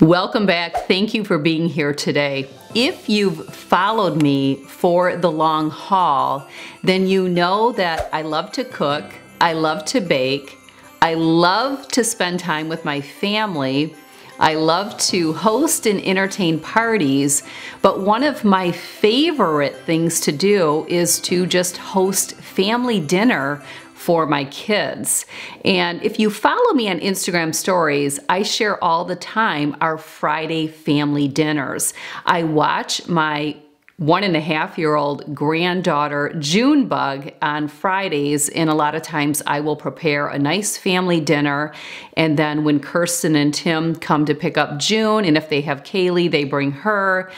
Welcome back. Thank you for being here today. If you've followed me for the long haul, then you know that I love to cook, I love to bake, I love to spend time with my family, I love to host and entertain parties, but one of my favorite things to do is to just host family dinner for my kids. And if you follow me on Instagram stories, I share all the time our Friday family dinners. I watch my one and a half year old granddaughter Junebug on Fridays, and a lot of times I will prepare a nice family dinner. And then when Kirsten and Tim come to pick up June, and if they have Kaylee, they bring her.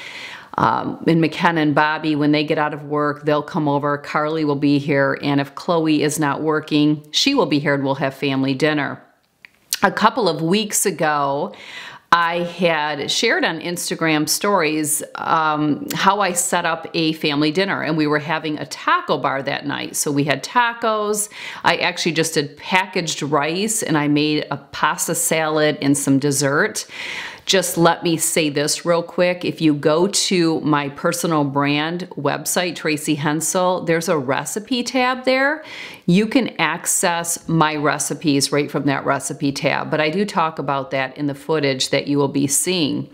Um, and McKenna and Bobby, when they get out of work, they'll come over. Carly will be here. And if Chloe is not working, she will be here and we'll have family dinner. A couple of weeks ago, I had shared on Instagram stories um, how I set up a family dinner and we were having a taco bar that night. So we had tacos. I actually just did packaged rice and I made a pasta salad and some dessert just let me say this real quick. If you go to my personal brand website, Tracy Hensel, there's a recipe tab there. You can access my recipes right from that recipe tab, but I do talk about that in the footage that you will be seeing.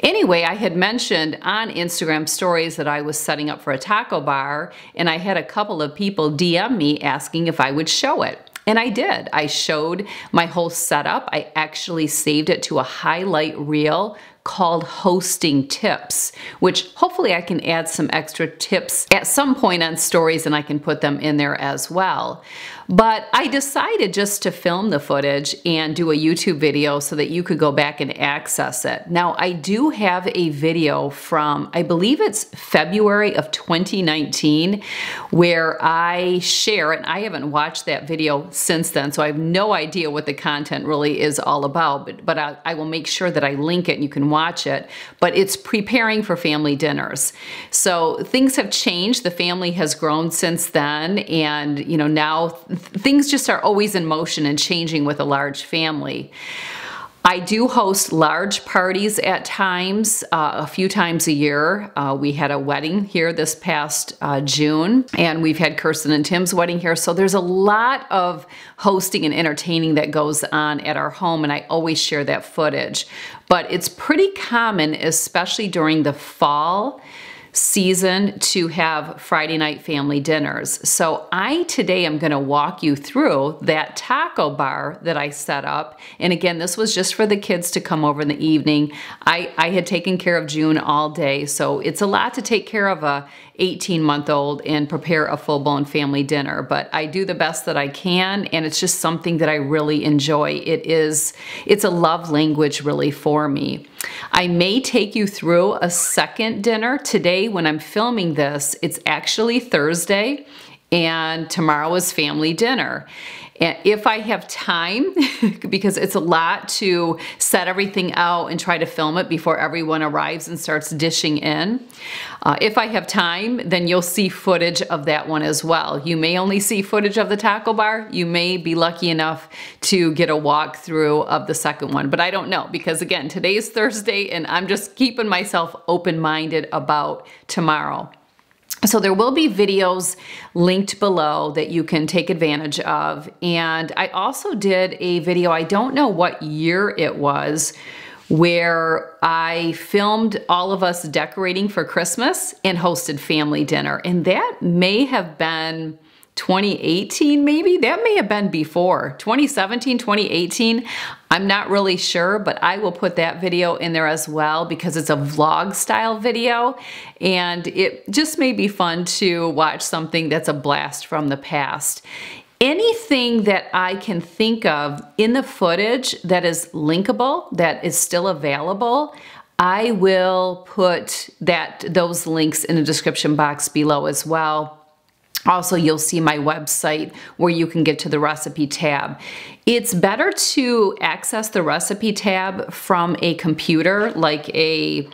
Anyway, I had mentioned on Instagram stories that I was setting up for a taco bar, and I had a couple of people DM me asking if I would show it. And I did. I showed my whole setup. I actually saved it to a highlight reel called Hosting Tips, which hopefully I can add some extra tips at some point on stories and I can put them in there as well. But I decided just to film the footage and do a YouTube video so that you could go back and access it. Now, I do have a video from, I believe it's February of 2019, where I share, and I haven't watched that video since then, so I have no idea what the content really is all about, but, but I, I will make sure that I link it and you can watch it. But it's preparing for family dinners. So things have changed. The family has grown since then, and you know, now things just are always in motion and changing with a large family. I do host large parties at times, uh, a few times a year. Uh, we had a wedding here this past uh, June, and we've had Kirsten and Tim's wedding here. So there's a lot of hosting and entertaining that goes on at our home, and I always share that footage. But it's pretty common, especially during the fall season to have Friday night family dinners. So I today am going to walk you through that taco bar that I set up. And again, this was just for the kids to come over in the evening. I, I had taken care of June all day, so it's a lot to take care of a 18 month old and prepare a full blown family dinner. But I do the best that I can, and it's just something that I really enjoy. It is, it's a love language really for me. I may take you through a second dinner today when I'm filming this. It's actually Thursday and tomorrow is family dinner. And if I have time, because it's a lot to set everything out and try to film it before everyone arrives and starts dishing in. Uh, if I have time, then you'll see footage of that one as well. You may only see footage of the taco bar. You may be lucky enough to get a walkthrough of the second one, but I don't know because again, today is Thursday and I'm just keeping myself open-minded about tomorrow. So there will be videos linked below that you can take advantage of. And I also did a video, I don't know what year it was, where I filmed all of us decorating for Christmas and hosted family dinner. And that may have been 2018 maybe? That may have been before. 2017 2018 I'm not really sure but I will put that video in there as well because it's a vlog style video. And it just may be fun to watch something that's a blast from the past. Anything that I can think of in the footage that is linkable that is still available I will put that those links in the description box below as well also, you'll see my website where you can get to the recipe tab. It's better to access the recipe tab from a computer like a,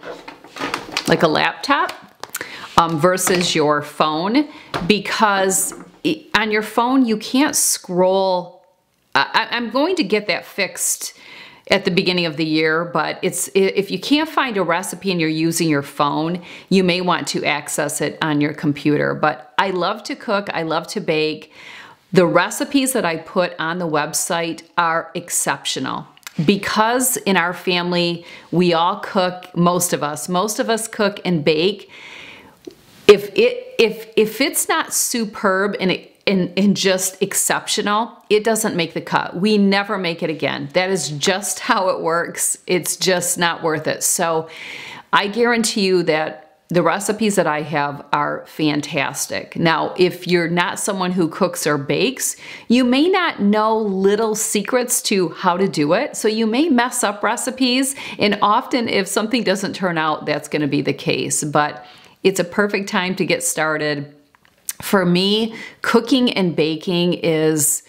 like a laptop um, versus your phone because on your phone you can't scroll. I, I'm going to get that fixed at the beginning of the year, but it's if you can't find a recipe and you're using your phone, you may want to access it on your computer. But I love to cook, I love to bake. The recipes that I put on the website are exceptional. Because in our family, we all cook, most of us, most of us cook and bake. If it if if it's not superb and it and, and just exceptional, it doesn't make the cut. We never make it again. That is just how it works. It's just not worth it. So I guarantee you that the recipes that I have are fantastic. Now, if you're not someone who cooks or bakes, you may not know little secrets to how to do it. So you may mess up recipes. And often if something doesn't turn out, that's gonna be the case. But it's a perfect time to get started for me, cooking and baking is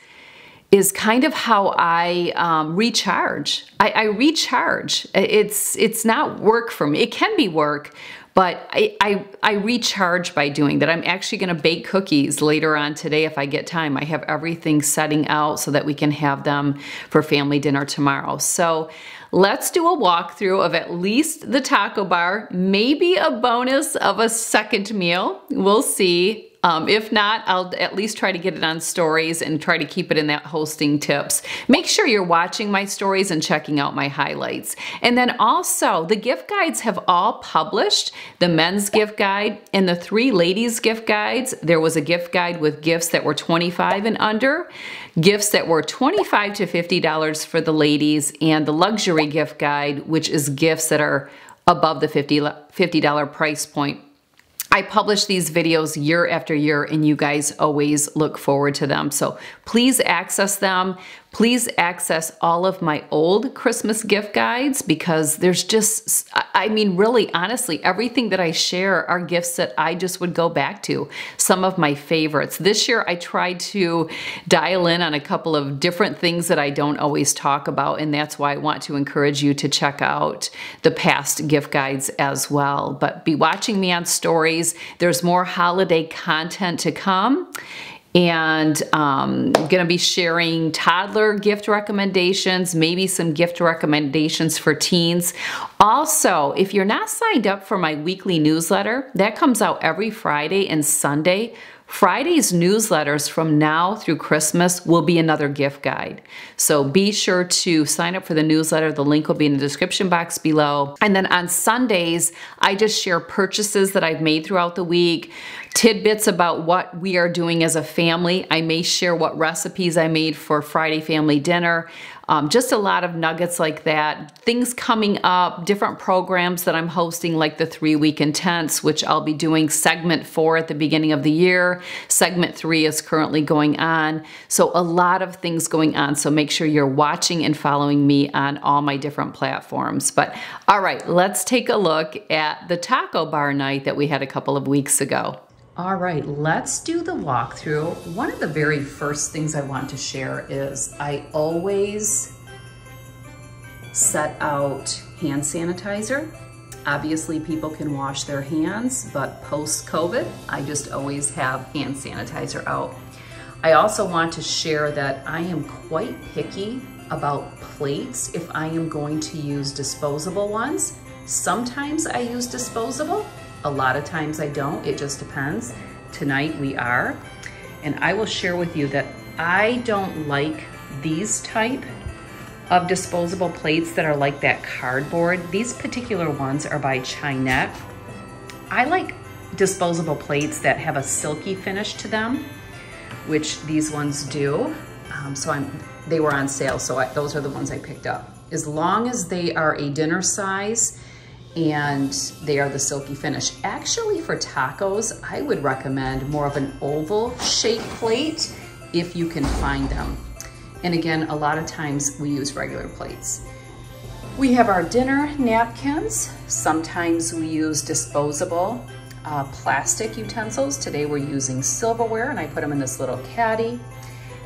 is kind of how I um, recharge. I, I, recharge. It's it's not work for me. It can be work, but I, I, I recharge by doing that. I'm actually gonna bake cookies later on today if I get time. I have everything setting out so that we can have them for family dinner tomorrow. So let's do a walkthrough of at least the taco bar, maybe a bonus of a second meal. We'll see. Um, if not, I'll at least try to get it on stories and try to keep it in that hosting tips. Make sure you're watching my stories and checking out my highlights. And then also, the gift guides have all published. The men's gift guide and the three ladies gift guides. There was a gift guide with gifts that were 25 and under, gifts that were 25 to $50 for the ladies, and the luxury gift guide, which is gifts that are above the $50 price point I publish these videos year after year and you guys always look forward to them. So please access them. Please access all of my old Christmas gift guides because there's just, I mean, really, honestly, everything that I share are gifts that I just would go back to. Some of my favorites. This year, I tried to dial in on a couple of different things that I don't always talk about, and that's why I want to encourage you to check out the past gift guides as well. But be watching me on stories. There's more holiday content to come and um, going to be sharing toddler gift recommendations, maybe some gift recommendations for teens. Also, if you're not signed up for my weekly newsletter, that comes out every Friday and Sunday Friday's newsletters from now through Christmas will be another gift guide. So be sure to sign up for the newsletter. The link will be in the description box below. And then on Sundays, I just share purchases that I've made throughout the week, tidbits about what we are doing as a family. I may share what recipes I made for Friday family dinner. Um, just a lot of nuggets like that. Things coming up, different programs that I'm hosting like the three week intense, which I'll be doing segment four at the beginning of the year. Segment three is currently going on. So a lot of things going on. So make sure you're watching and following me on all my different platforms. But all right, let's take a look at the taco bar night that we had a couple of weeks ago. All right, let's do the walkthrough. One of the very first things I want to share is I always set out hand sanitizer. Obviously people can wash their hands, but post-COVID, I just always have hand sanitizer out. I also want to share that I am quite picky about plates if I am going to use disposable ones. Sometimes I use disposable, a lot of times I don't, it just depends. Tonight we are. And I will share with you that I don't like these type of disposable plates that are like that cardboard. These particular ones are by Chinet. I like disposable plates that have a silky finish to them, which these ones do. Um, so I'm, they were on sale, so I, those are the ones I picked up. As long as they are a dinner size and they are the silky finish. Actually for tacos, I would recommend more of an oval shape plate if you can find them. And again, a lot of times we use regular plates. We have our dinner napkins. Sometimes we use disposable uh, plastic utensils. Today we're using silverware and I put them in this little caddy.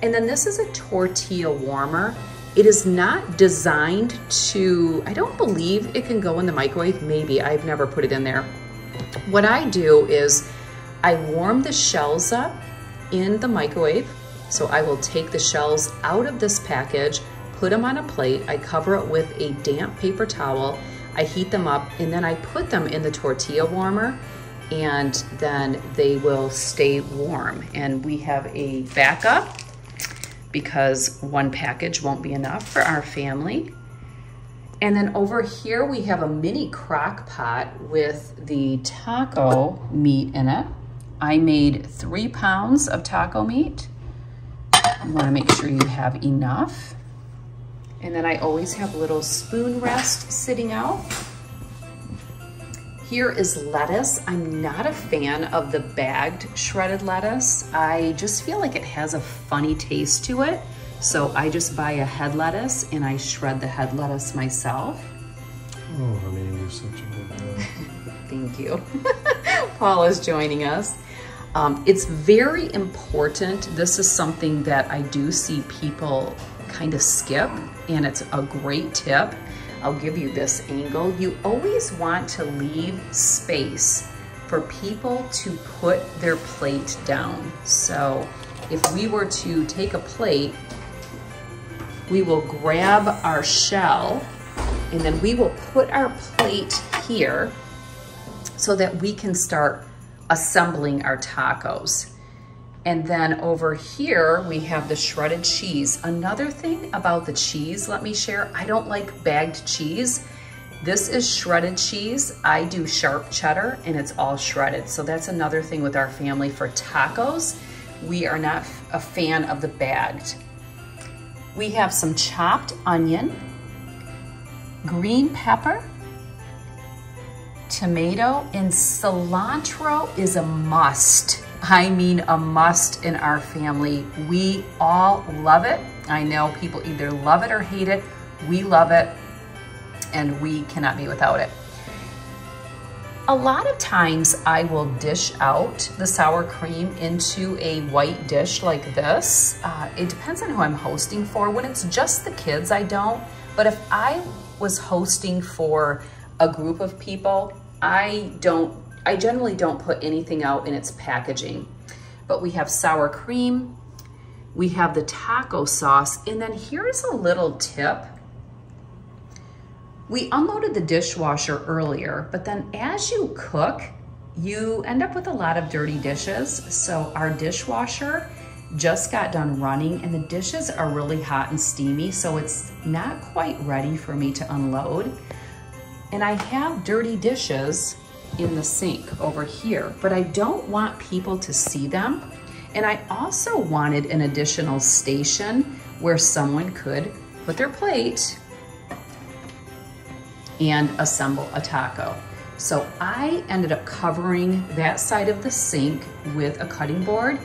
And then this is a tortilla warmer. It is not designed to, I don't believe it can go in the microwave. Maybe, I've never put it in there. What I do is I warm the shells up in the microwave. So I will take the shells out of this package, put them on a plate, I cover it with a damp paper towel, I heat them up, and then I put them in the tortilla warmer and then they will stay warm. And we have a backup because one package won't be enough for our family. And then over here we have a mini crock pot with the taco meat in it. I made three pounds of taco meat. You wanna make sure you have enough. And then I always have a little spoon rest sitting out. Here is lettuce. I'm not a fan of the bagged shredded lettuce. I just feel like it has a funny taste to it. So I just buy a head lettuce and I shred the head lettuce myself. Oh, honey, you're such a good girl. Thank you. Paul is joining us. Um, it's very important. This is something that I do see people kind of skip and it's a great tip. I'll give you this angle. You always want to leave space for people to put their plate down. So if we were to take a plate, we will grab our shell and then we will put our plate here so that we can start assembling our tacos. And then over here, we have the shredded cheese. Another thing about the cheese, let me share, I don't like bagged cheese. This is shredded cheese. I do sharp cheddar and it's all shredded. So that's another thing with our family for tacos. We are not a fan of the bagged. We have some chopped onion, green pepper, tomato, and cilantro is a must. I mean a must in our family. We all love it. I know people either love it or hate it. We love it and we cannot be without it. A lot of times I will dish out the sour cream into a white dish like this. Uh, it depends on who I'm hosting for. When it's just the kids, I don't. But if I was hosting for a group of people, I don't I generally don't put anything out in its packaging, but we have sour cream, we have the taco sauce, and then here's a little tip. We unloaded the dishwasher earlier, but then as you cook, you end up with a lot of dirty dishes. So our dishwasher just got done running and the dishes are really hot and steamy, so it's not quite ready for me to unload. And I have dirty dishes in the sink over here, but I don't want people to see them. And I also wanted an additional station where someone could put their plate and assemble a taco. So I ended up covering that side of the sink with a cutting board.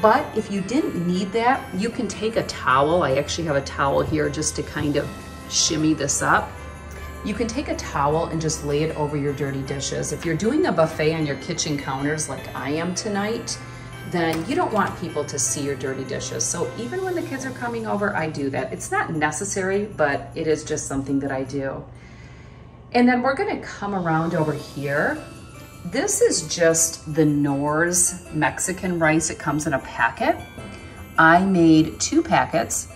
But if you didn't need that, you can take a towel. I actually have a towel here just to kind of shimmy this up you can take a towel and just lay it over your dirty dishes. If you're doing a buffet on your kitchen counters like I am tonight, then you don't want people to see your dirty dishes. So even when the kids are coming over, I do that. It's not necessary, but it is just something that I do. And then we're gonna come around over here. This is just the Knorr's Mexican rice. It comes in a packet. I made two packets.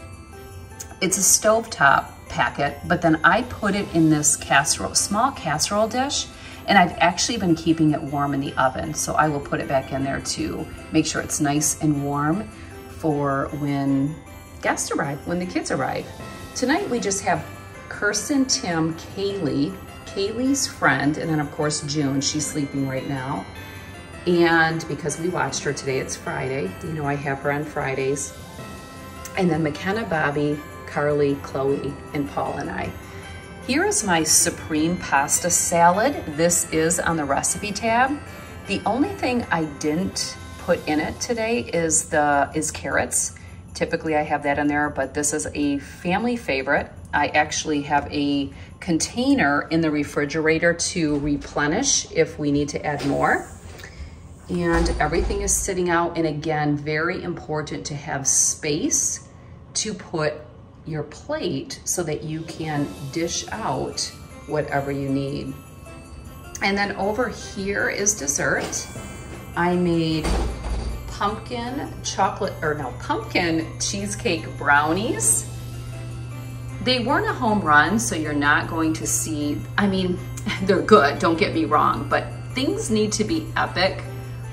It's a stovetop packet, but then I put it in this casserole, small casserole dish, and I've actually been keeping it warm in the oven. So I will put it back in there to make sure it's nice and warm for when guests arrive, when the kids arrive. Tonight we just have Kirsten, Tim, Kaylee, Kaylee's friend, and then of course June, she's sleeping right now. And because we watched her today, it's Friday. You know I have her on Fridays. And then McKenna, Bobby, Carly, Chloe, and Paul and I. Here is my supreme pasta salad. This is on the recipe tab. The only thing I didn't put in it today is the is carrots. Typically I have that in there, but this is a family favorite. I actually have a container in the refrigerator to replenish if we need to add more. And everything is sitting out. And again, very important to have space to put your plate so that you can dish out whatever you need. And then over here is dessert. I made pumpkin chocolate, or no, pumpkin cheesecake brownies. they weren't a home run, so you're not going to see, I mean, they're good, don't get me wrong, but things need to be epic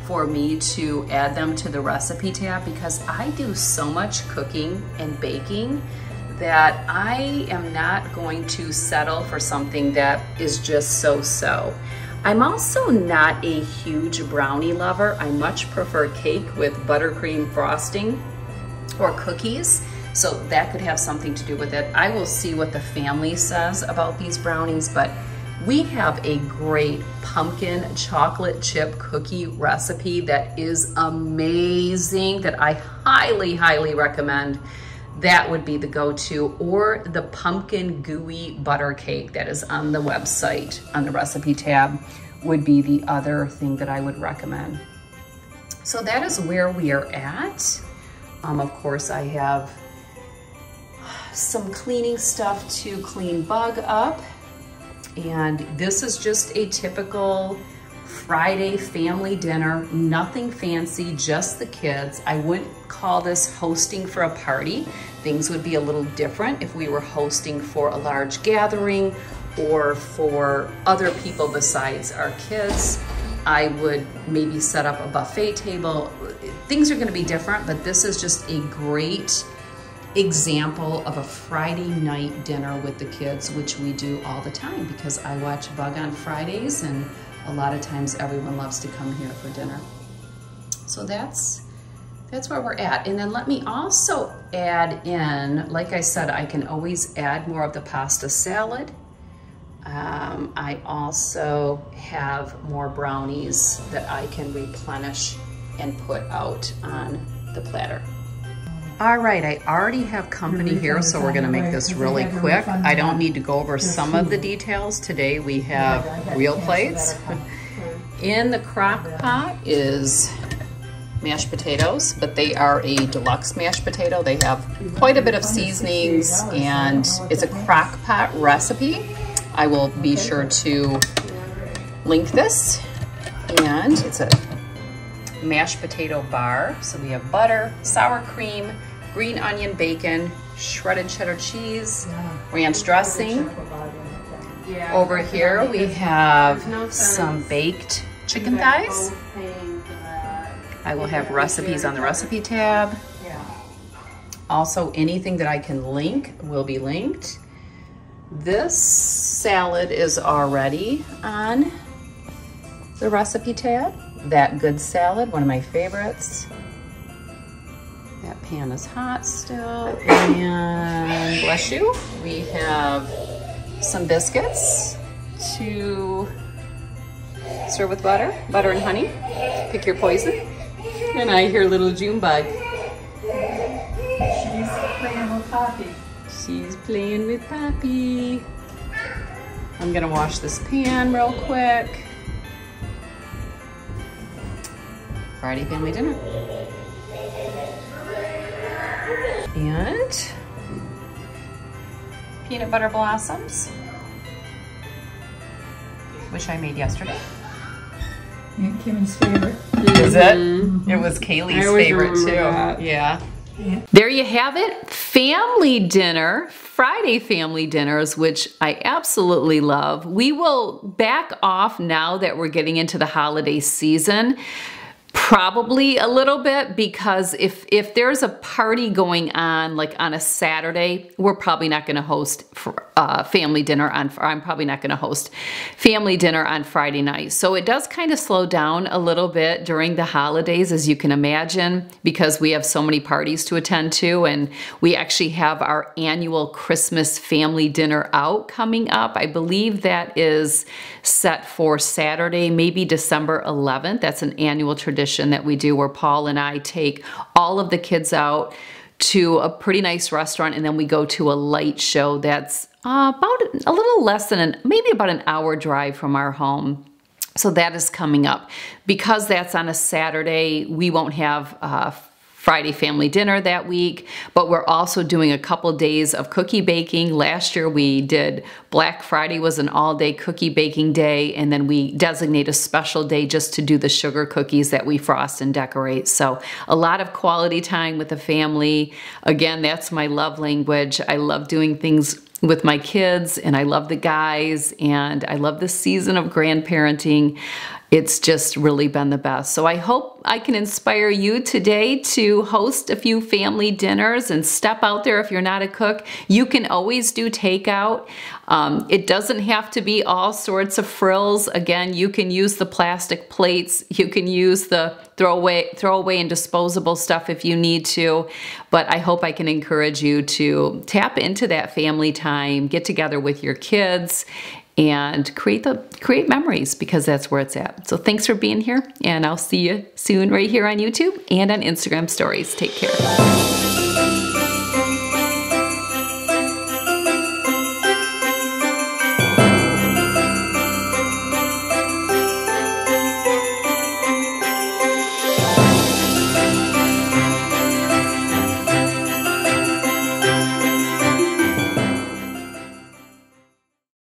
for me to add them to the recipe tab because I do so much cooking and baking that I am not going to settle for something that is just so-so. I'm also not a huge brownie lover. I much prefer cake with buttercream frosting or cookies. So that could have something to do with it. I will see what the family says about these brownies, but we have a great pumpkin chocolate chip cookie recipe that is amazing that I highly, highly recommend. That would be the go-to or the pumpkin gooey butter cake that is on the website on the recipe tab would be the other thing that I would recommend. So that is where we are at. Um, of course, I have some cleaning stuff to clean bug up. And this is just a typical Friday family dinner, nothing fancy, just the kids. I wouldn't call this hosting for a party. Things would be a little different if we were hosting for a large gathering or for other people besides our kids. I would maybe set up a buffet table. Things are gonna be different, but this is just a great example of a Friday night dinner with the kids, which we do all the time because I watch Bug on Fridays and a lot of times everyone loves to come here for dinner. So that's that's where we're at. And then let me also add in, like I said, I can always add more of the pasta salad. Um, I also have more brownies that I can replenish and put out on the platter. All right, I already have company here, so we're gonna make this really quick. I don't need to go over some of the details. Today we have real plates. In the crock pot is mashed potatoes, but they are a deluxe mashed potato. They have quite a bit of seasonings and it's a crock pot recipe. I will be sure to link this. And it's a mashed potato bar. So we have butter, sour cream, green onion bacon, shredded cheddar cheese, ranch dressing. Over here we have some baked chicken thighs. I will have recipes on the recipe tab. Also, anything that I can link will be linked. This salad is already on the recipe tab. That good salad, one of my favorites. That pan is hot still. And bless you, we have some biscuits to serve with butter, butter and honey. Pick your poison. And I hear little June bug. She's playing with Poppy. She's playing with Poppy. I'm gonna wash this pan real quick. Friday family dinner. And peanut butter blossoms, which I made yesterday. And Kimmy's favorite. Is it? Mm-hmm. It was Kaylee's favorite too. Yeah. There you have it. Family dinner, Friday family dinners, which I absolutely love. We will back off now that we're getting into the holiday season. Probably a little bit because if if there's a party going on like on a Saturday, we're probably not going to host for, uh, family dinner on. I'm probably not going to host family dinner on Friday night. So it does kind of slow down a little bit during the holidays, as you can imagine, because we have so many parties to attend to, and we actually have our annual Christmas family dinner out coming up. I believe that is set for Saturday, maybe December 11th. That's an annual tradition tradition that we do where Paul and I take all of the kids out to a pretty nice restaurant and then we go to a light show that's uh, about a little less than an, maybe about an hour drive from our home. So that is coming up. Because that's on a Saturday, we won't have uh, Friday family dinner that week, but we're also doing a couple days of cookie baking. Last year we did Black Friday was an all day cookie baking day, and then we designate a special day just to do the sugar cookies that we frost and decorate. So a lot of quality time with the family. Again, that's my love language. I love doing things with my kids and I love the guys and I love the season of grandparenting. It's just really been the best. So I hope I can inspire you today to host a few family dinners and step out there if you're not a cook. You can always do takeout. Um, it doesn't have to be all sorts of frills. Again, you can use the plastic plates. You can use the throwaway, throwaway and disposable stuff if you need to. But I hope I can encourage you to tap into that family time, get together with your kids, and create the create memories because that's where it's at. So thanks for being here and I'll see you soon right here on YouTube and on Instagram stories. Take care.